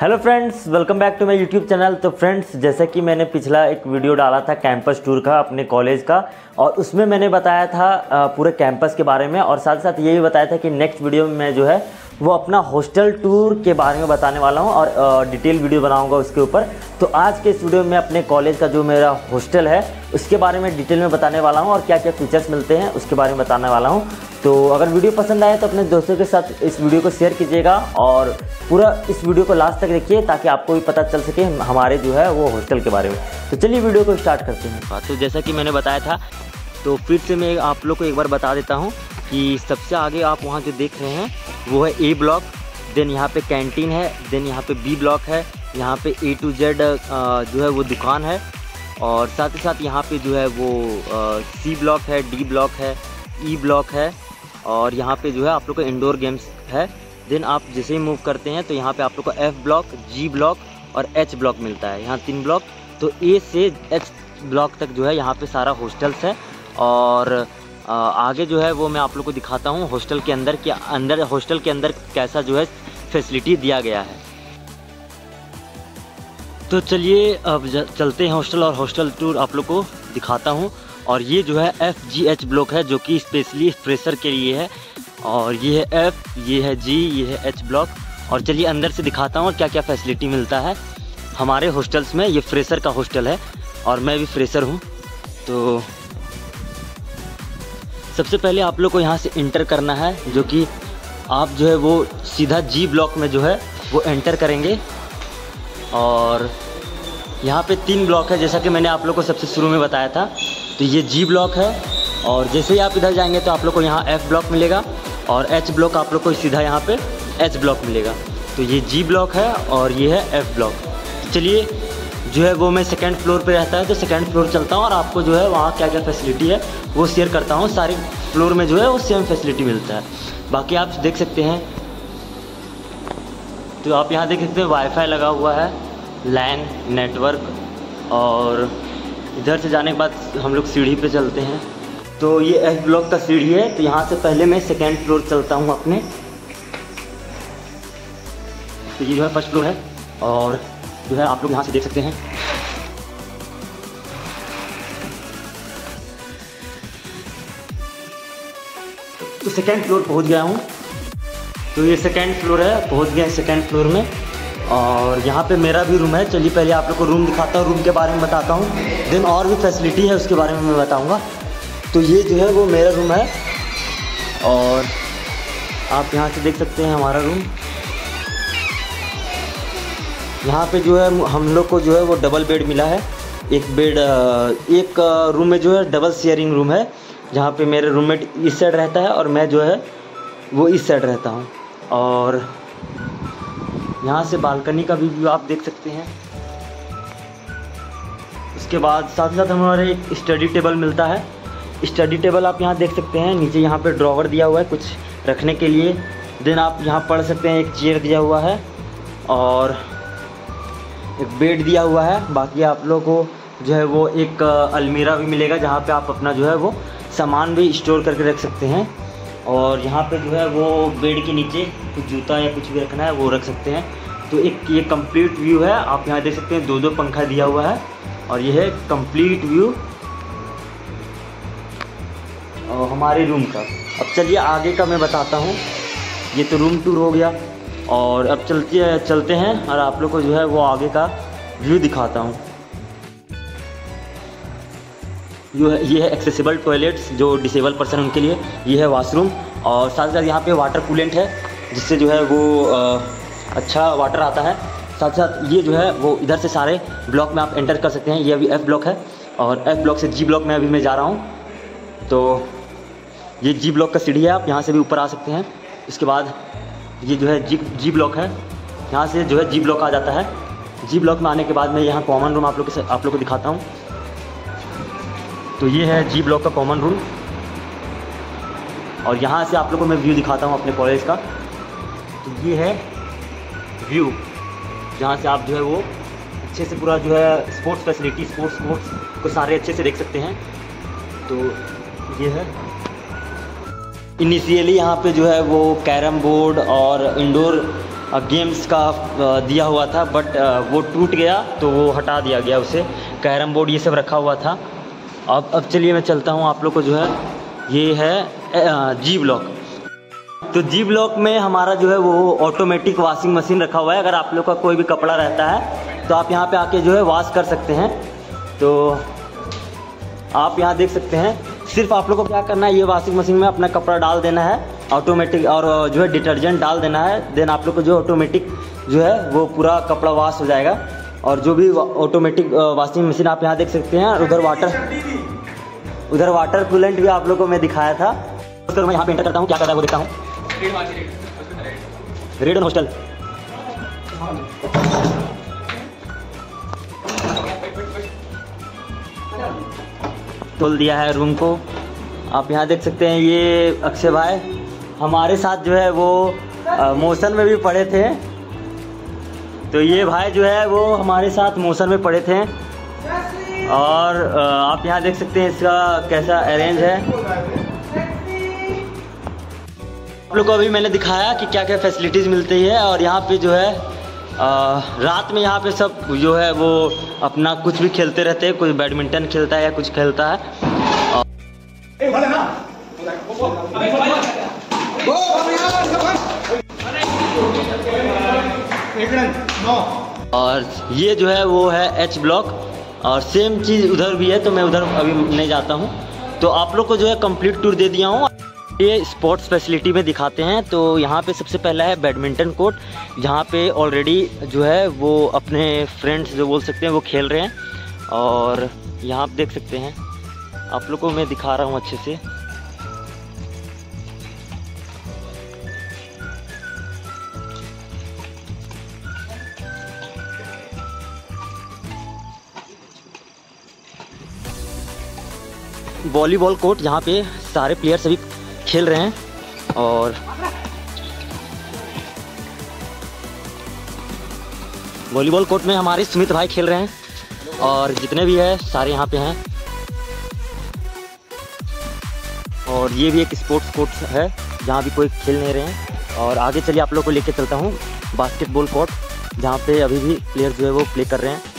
Hello friends welcome back to my YouTube channel तो friends जैसा कि मैंने पिछला एक वीडियो डाला था कैंपस टूर का, अपने कॉलेज का, और उसमें मैंने बताया था पूरे कैंपस के बारे में, और साथ साथ ये भी बताया था कि नेक्स्ट वीडियो में मैं जो है, वो अपना हॉस्टल टूर के बारे में बताने वाला हूँ, और डिटेल वीडियो बनाऊँगा उसके ऊपर। तो आज के इस वीडियो में अपने कॉलेज का जो मेरा हॉस्टल है, उसके बारे में डिटेल में बताने वाला हूँ, और क्या क्या फीचर्स मिलते हैं, उसके बारे में बताने वाला हूँ। तो अगर वीडियो पसंद आए तो अपने दोस्तों के साथ इस वीडियो को शेयर कीजिएगा और पूरा इस वीडियो को लास्ट तक देखिए ताकि आपको भी पता चल सके हमारे जो है वो हॉस्टल के बारे में। तो चलिए वीडियो को स्टार्ट करते हैं। तो जैसा कि मैंने बताया था तो फिर से मैं आप लोग को एक बार बता देता हूँ कि सबसे आगे आप वहाँ जो देख रहे हैं, वो है ए ब्लॉक, देन यहाँ पे कैंटीन है, देन यहाँ पे बी ब्लॉक है, यहाँ पे ए टू जेड जो है वो दुकान है, और साथ ही साथ यहाँ पे जो है वो सी ब्लॉक है, डी ब्लॉक है, ई ब्लॉक है और यहाँ पे जो है आप लोग को इंडोर गेम्स है। देन आप जैसे ही मूव करते हैं तो यहाँ पे आप लोग को एफ़ ब्लॉक जी ब्लॉक और एच ब्लॉक मिलता है। यहाँ तीन ब्लॉक तो ए से एच ब्लॉक तक जो है यहाँ पे सारा हॉस्टल्स है। और आगे जो है वो मैं आप लोग को दिखाता हूँ हॉस्टल के अंदर के अंदर हॉस्टल के अंदर कैसा जो है फैसिलिटी दिया गया है। तो चलिए अब चलते हैं हॉस्टल और हॉस्टल टूर आप लोग को दिखाता हूँ। और ये जो है एफ़ जी एच ब्लॉक है, जो कि स्पेशली फ्रेशर के लिए है। और ये है एफ़ ये है जी ये है एच ब्लॉक। और चलिए अंदर से दिखाता हूँ और क्या क्या फैसिलिटी मिलता है। हमारे हॉस्टल्स में ये फ्रेशर का हॉस्टल है और मैं भी फ्रेशर हूँ। तो सबसे पहले आप लोग को यहाँ से इंटर करना है, जो कि आप जो है वो सीधा जी ब्लॉक में जो है वो एंटर करेंगे। और यहाँ पे तीन ब्लॉक है, जैसा कि मैंने आप लोग को सबसे शुरू में बताया था। तो ये जी ब्लॉक है। और जैसे ही आप इधर जाएँगे तो आप लोग को यहाँ एफ़ ब्लॉक मिलेगा और एच ब्लॉक आप लोग को सीधा यहाँ पे एच ब्लॉक मिलेगा। तो ये जी ब्लॉक है और ये है एफ़ ब्लॉक तो चलिए, जो है वो मैं सेकेंड फ्लोर पे रहता है तो सेकेंड फ्लोर चलता हूँ और आपको जो है वहाँ क्या क्या फैसिलिटी है वो शेयर करता हूँ। सारे फ्लोर में जो है वो सेम फैसिलिटी मिलता है। बाकी आप देख सकते हैं। तो आप यहाँ देख सकते हैं वाईफाई लगा हुआ है लैन नेटवर्क और इधर से जाने के बाद हम लोग सीढ़ी पे चलते हैं। तो ये एफ़ ब्लॉक का सीढ़ी है तो यहाँ से पहले मैं सेकेंड फ्लोर चलता हूँ अपने। तो ये जो है फ़र्स्ट फ्लोर है, और जो है आप लोग यहाँ से देख सकते हैं। तो सेकेंड फ्लोर पहुँच गया हूँ। तो ये सेकेंड फ्लोर है, पहुँच गया सेकेंड फ्लोर में। और यहाँ पे मेरा भी रूम है। चलिए पहले आप लोग को रूम दिखाता हूँ। रूम के बारे में बताता हूँ। देन और भी फैसिलिटी है, उसके बारे में मैं बताऊँगा। तो ये जो है, वो मेरा रूम है। और आप यहाँ से देख सकते हैं हमारा रूम यहाँ पे जो है, हम लोग को जो है, वो डबल बेड मिला है। एक बेड एक रूम में जो है डबल शेयरिंग रूम है। जहाँ पे मेरे रूममेट इस साइड रहता है और मैं जो है, वो इस साइड रहता हूँ। और यहाँ से बालकनी का भी व्यू आप देख सकते हैं। उसके बाद साथ ही साथ हमारे एक स्टडी टेबल मिलता है। स्टडी टेबल आप यहाँ देख सकते हैं। नीचे यहाँ पे ड्रॉवर दिया हुआ है कुछ रखने के लिए। देन आप यहाँ पढ़ सकते हैं, एक चेयर दिया हुआ है और एक बेड दिया हुआ है। बाकी आप लोग को जो है वो एक अलमीरा भी मिलेगा जहाँ पे आप अपना जो है वो सामान भी स्टोर करके रख सकते हैं। और यहाँ पे जो है वो बेड के नीचे कुछ जूता या कुछ भी रखना है, वो रख सकते हैं। तो एक, ये कंप्लीट व्यू है, आप यहाँ देख सकते हैं दो दो पंखा दिया हुआ है और ये है कंप्लीट व्यू और हमारे रूम का। अब चलिए आगे का मैं बताता हूँ। ये तो रूम टूर हो गया और अब चलते चलते हैं और आप लोग को जो है वो आगे का व्यू दिखाता हूँ। ये है ये है एक्सेसिबल टॉयलेट्स जो डिसेबल पर्सन उनके लिए, ये है वाशरूम और साथ साथ यहाँ पे वाटर कूलेंट है, जिससे जो है वो अच्छा वाटर आता है। साथ साथ ये जो है, वो इधर से सारे ब्लॉक में आप एंटर कर सकते हैं, ये अभी एफ़ ब्लॉक है और एफ़ ब्लॉक से जी ब्लॉक में अभी मैं जा रहा हूँ। तो ये जी ब्लॉक का सीढ़ी है, आप यहाँ से भी ऊपर आ सकते हैं। इसके बाद ये जो है जी जी ब्लॉक है, यहाँ से जो है जी ब्लॉक आ जाता है। जी ब्लॉक में आने के बाद मैं यहाँ कॉमन रूम आप लोग के आप लोग को दिखाता हूँ। तो ये है जी ब्लॉक का कॉमन रूम और यहाँ से आप लोग को मैं व्यू दिखाता हूँ अपने कॉलेज का। तो ये है व्यू जहाँ से आप जो है वो अच्छे से पूरा जो है स्पोर्ट्स फैसिलिटी स्पोर्ट्स स्पोर्ट्स को सारे अच्छे से देख सकते हैं। तो ये है। इनिशियली यहाँ पे जो है वो कैरम बोर्ड और इंडोर गेम्स का दिया हुआ था बट वो टूट गया तो वो हटा दिया गया उसे। कैरम बोर्ड ये सब रखा हुआ था। अब अब चलिए मैं चलता हूँ, आप लोग को जो है, ये है जी ब्लॉक तो जी ब्लॉक में हमारा जो है वो ऑटोमेटिक वॉशिंग मशीन रखा हुआ है। अगर आप लोग का कोई भी कपड़ा रहता है तो आप यहाँ पे आके जो है वॉश कर सकते हैं। तो आप यहाँ देख सकते हैं, सिर्फ़ आप लोग को क्या करना है, ये वॉशिंग मशीन में अपना कपड़ा डाल देना है ऑटोमेटिक और जो है डिटर्जेंट डाल देना है। देन आप लोग को जो ऑटोमेटिक जो है वो पूरा कपड़ा वॉश हो जाएगा। और जो भी ऑटोमेटिक वॉशिंग मशीन आप यहाँ देख सकते हैं, उधर वाटर उधर वाटर कूलेंट भी आप लोग को मैं दिखाया था। उसको मैं यहाँ पे एंटर करता हूँ, क्या करता है वो देखता हूँ। रेड हॉस्टल तोल दिया है रूम को। आप यहाँ देख सकते हैं ये अक्षय भाई, हमारे साथ जो है वो मोशन में भी पढ़े थे। तो ये भाई जो है वो हमारे साथ मोशन में पड़े थे। और आप यहाँ देख सकते हैं इसका कैसा अरेंज है। आप लोग को अभी मैंने दिखाया कि क्या क्या फैसिलिटीज़ मिलती है और यहाँ पे जो है आ, रात में यहाँ पे सब जो है वो अपना कुछ भी खेलते रहते हैं कोई बैडमिंटन खेलता है या कुछ खेलता है। और ये जो है वो है एच ब्लॉक और सेम चीज़ उधर भी है तो मैं उधर अभी नहीं जाता हूँ। तो आप लोग को जो है कंप्लीट टूर दे दिया हूँ। ये स्पोर्ट्स फैसिलिटी में दिखाते हैं तो यहाँ पे सबसे पहला है बैडमिंटन कोर्ट जहाँ पे ऑलरेडी जो है वो अपने फ्रेंड्स जो बोल सकते हैं वो खेल रहे हैं। और यहाँ आप देख सकते हैं। आप लोग को मैं दिखा रहा हूँ अच्छे से। वॉलीबॉल कोर्ट जहाँ पे सारे प्लेयर्स अभी खेल रहे हैं और वॉलीबॉल कोर्ट में हमारे सुमित भाई खेल रहे हैं और जितने भी है, सारे यहाँ पे हैं। और ये भी एक स्पोर्ट्स कोर्ट है, जहाँ भी कोई खेल नहीं रहे हैं। और आगे चलिए आप लोग को लेके चलता हूँ, बास्केटबॉल कोर्ट, जहाँ पे अभी भी प्लेयर जो है वो प्ले कर रहे हैं।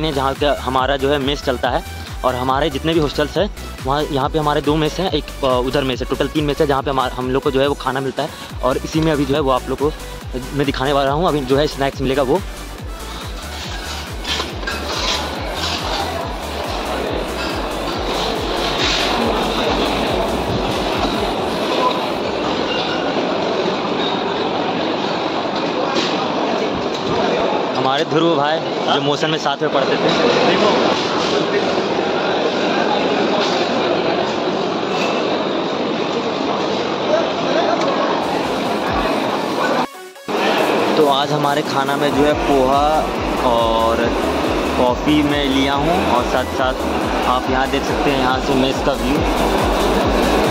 ने जहाँ का हमारा जो है मेस चलता है और हमारे जितने भी हॉस्टल्स हैं, वहाँ यहाँ पे हमारे दो मेस हैं, एक उधर मेस है टोटल तीन मेस है जहाँ पे हम लोग को जो है वो खाना मिलता है और इसी में अभी जो है वो आप लोग को मैं दिखाने वाला हूँ, अभी जो है स्नैक्स मिलेगा वो। हमारे ध्रुव भाई, जो मौसम में साथ में पढ़ते थे। तो आज हमारे खाना में जो है पोहा और कॉफ़ी में लिया हूँ और साथ साथ आप यहाँ देख सकते हैं यहाँ से मेज़ का व्यू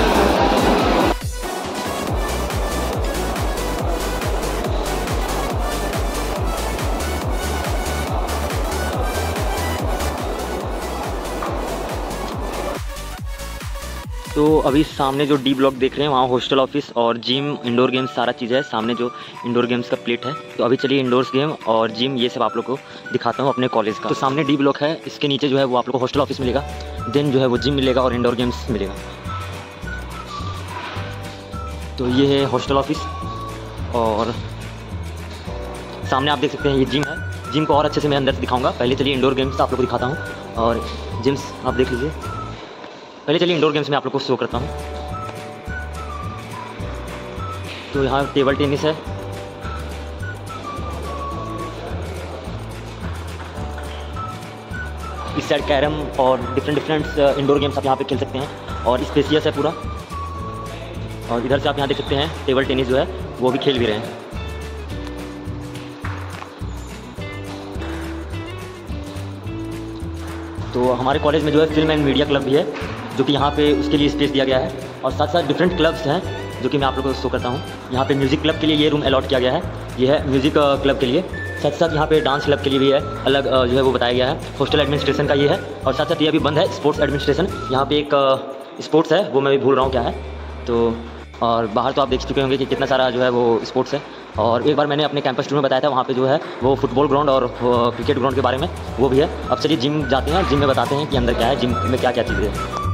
अभी सामने जो डी ब्लॉक देख रहे हैं, वहाँ हॉस्टल ऑफ़िस और जिम इंडोर गेम्स सारा चीज़ है। सामने जो इंडोर गेम्स का प्लेट है। तो अभी चलिए इंडोर्स गेम और जिम ये सब आप लोग को दिखाता हूँ अपने कॉलेज का। तो सामने डी ब्लॉक है, इसके नीचे जो है वो आप लोग को हॉस्टल ऑफ़िस मिलेगा। देन जो है वो जिम मिलेगा और इंडोर गेम्स मिलेगा। तो ये है हॉस्टल ऑफ़िस और सामने आप देख सकते हैं ये जिम है। जिम को और अच्छे से मैं अंदर से दिखाऊँगा। पहले चलिए इंडोर गेम्स आप लोग को दिखाता हूँ और जिम्स आप देख लीजिए। पहले चलिए इंडोर गेम्स में आप लोग को शो करता हूँ। तो यहाँ टेबल टेनिस है। इस साइड कैरम और डिफरेंट डिफरेंट इंडोर गेम्स आप यहाँ पे खेल सकते हैं। और स्पेसियस है पूरा। और इधर से आप यहाँ देख सकते हैं टेबल टेनिस जो है, वो भी खेल भी रहे हैं। तो हमारे कॉलेज में जो है फ़िल्म एंड मीडिया क्लब भी है, जो कि यहाँ पे उसके लिए स्पेस दिया गया है। और साथ साथ डिफरेंट क्लब्स हैं, जो कि मैं आप लोगों को शो करता हूँ। यहाँ पे म्यूज़िक क्लब के लिए ये रूम अलॉट किया गया है। ये है म्यूज़िक क्लब के लिए। साथ साथ यहाँ पे डांस क्लब के लिए भी है। अलग जो है वो बताया गया है। हॉस्टल एडमिनिस्ट्रेशन का ये है। और साथ साथ ये अभी बंद है स्पोर्ट्स एडमिनिस्ट्रेशन यहाँ पे एक स्पोर्ट्स है, वो मैं भी भूल रहा हूँ क्या है। तो और बाहर तो आप देख चुके होंगे कि कितना सारा जो है वो स्पोर्ट्स है। और एक बार मैंने अपने कैंपस टूर में बताया था, वहाँ पे जो है वो फुटबॉल ग्राउंड और क्रिकेट ग्राउंड के बारे में, वो भी है। अब चलिए जिम जाते हैं जिम में बताते हैं कि अंदर क्या है जिम में क्या क्या चीज़ें हैं।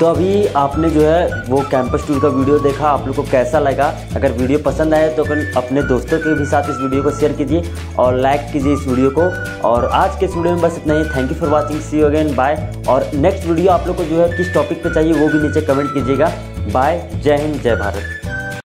तो अभी आपने जो है वो कैंपस टूर का वीडियो देखा, आप लोग को कैसा लगा? अगर वीडियो पसंद आए तो अपने दोस्तों के भी साथ इस वीडियो को शेयर कीजिए और लाइक कीजिए इस वीडियो को। और आज के इस वीडियो में बस इतना ही। Thank you for watching see you again bye और नेक्स्ट वीडियो आप लोग को जो है किस टॉपिक पर चाहिए वो भी नीचे कमेंट कीजिएगा। बाय जय हिंद जय भारत